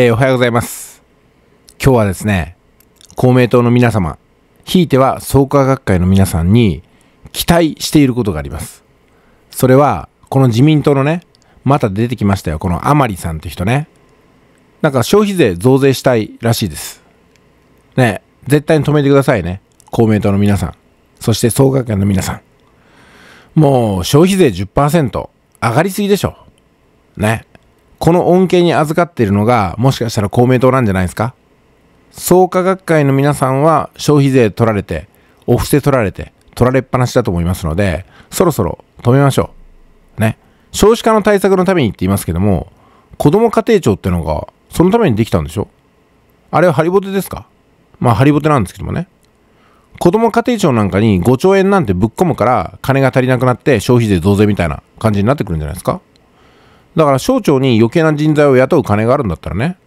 えー、おはようございます。今日はですね、公明党の皆様、ひいては創価学会の皆さんに期待していることがあります。それは、この自民党のね、また出てきましたよ、この甘利さんって人ね。なんか消費税増税したいらしいです。ね、絶対に止めてくださいね。公明党の皆さん。そして創価学会の皆さん。もう消費税10%上がりすぎでしょ。ね。この恩恵に預かっているのが、もしかしたら公明党なんじゃないですか？創価学会の皆さんは消費税取られて、お布施取られて、取られっぱなしだと思いますので、そろそろ止めましょう。ね。少子化の対策のためにって言いますけども、子ども家庭庁ってのが、そのためにできたんでしょ？あれはハリボテですか？まあハリボテなんですけどもね。子ども家庭庁なんかに5兆円なんてぶっ込むから金が足りなくなって消費税増税みたいな感じになってくるんじゃないですか？だから省庁に余計な人材を雇う金があるんだったらね、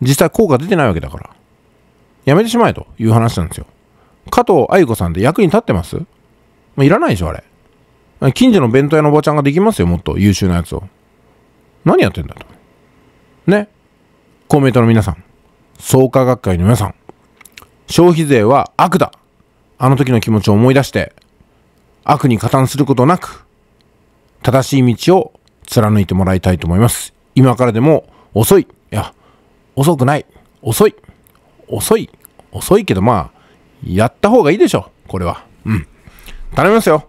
実際効果出てないわけだから、やめてしまえという話なんですよ。加藤愛子さんって役に立ってます？まあいらないでしょ、あれ。近所の弁当屋のおばちゃんができますよ、もっと優秀なやつを。何やってんだと。ね。公明党の皆さん、創価学会の皆さん、消費税は悪だ。あの時の気持ちを思い出して、悪に加担することなく、正しい道を貫いてもらいたいと思います。今からでも遅い。いや、遅くない。遅い。遅い。遅いけどまあ、やった方がいいでしょ。これは。うん。頼みますよ。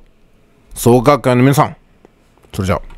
創価学会の皆さん。それじゃあ。